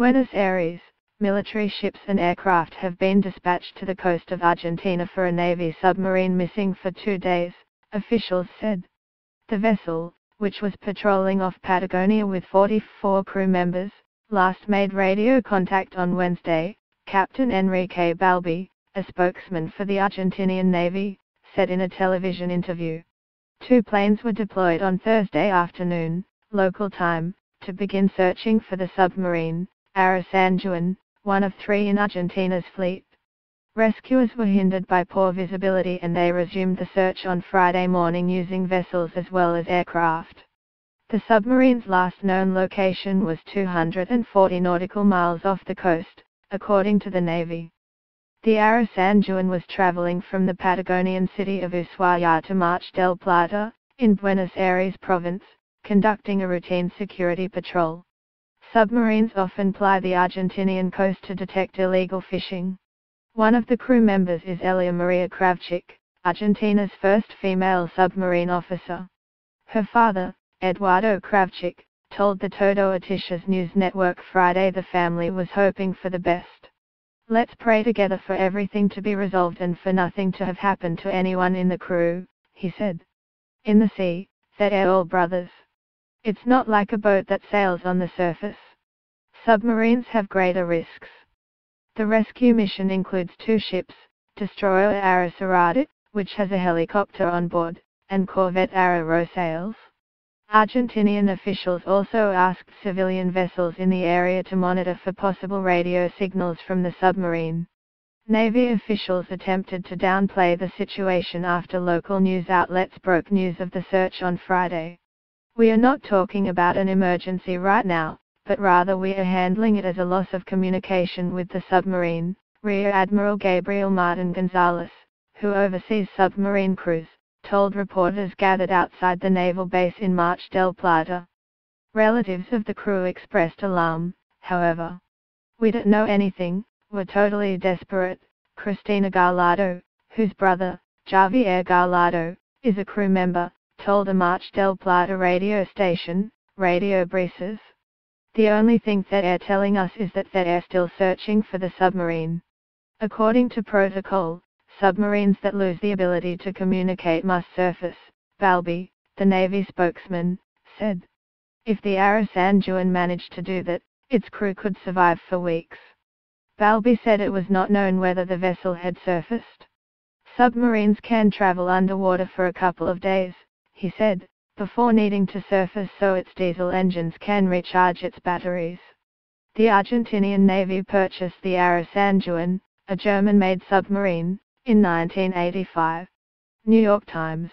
Buenos Aires, military ships and aircraft have been dispatched to the coast of Argentina for a Navy submarine missing for two days, officials said. The vessel, which was patrolling off Patagonia with 44 crew members, last made radio contact on Wednesday, Captain Enrique Balbi, a spokesman for the Argentinian Navy, said in a television interview. Two planes were deployed on Thursday afternoon, local time, to begin searching for the submarine, Ara San Juan, one of three in Argentina's fleet. Rescuers were hindered by poor visibility and they resumed the search on Friday morning using vessels as well as aircraft. The submarine's last known location was 240 nautical miles off the coast, according to the Navy. The Ara San Juan was traveling from the Patagonian city of Ushuaia to Mar del Plata, in Buenos Aires province, conducting a routine security patrol. Submarines often ply the Argentinian coast to detect illegal fishing. One of the crew members is Elia Maria Krawczyk, Argentina's first female submarine officer. Her father, Eduardo Krawczyk, told the Todo Noticias News Network Friday the family was hoping for the best. Let's pray together for everything to be resolved and for nothing to have happened to anyone in the crew, he said. In the sea, they're all brothers. It's not like a boat that sails on the surface. Submarines have greater risks. The rescue mission includes two ships, destroyer Ara Cerrado, which has a helicopter on board, and corvette Ara Rosales. Argentinian officials also asked civilian vessels in the area to monitor for possible radio signals from the submarine. Navy officials attempted to downplay the situation after local news outlets broke news of the search on Friday. We are not talking about an emergency right now, but rather we are handling it as a loss of communication with the submarine, Rear Admiral Gabriel Martin Gonzalez, who oversees submarine crews, told reporters gathered outside the naval base in Mar del Plata. Relatives of the crew expressed alarm, however. We don't know anything, we're totally desperate, Cristina Gallardo, whose brother, Javier Gallardo, is a crew member, told a Mar del Plata radio station, Radio Brisas. The only thing that they're telling us is that they're still searching for the submarine. According to protocol, submarines that lose the ability to communicate must surface, Balbi, the Navy spokesman, said. If the Ara Juan managed to do that, its crew could survive for weeks. Balbi said it was not known whether the vessel had surfaced. Submarines can travel underwater for a couple of days, he said, before needing to surface so its diesel engines can recharge its batteries. The Argentinian Navy purchased the Ara San Juan, a German-made submarine, in 1985. New York Times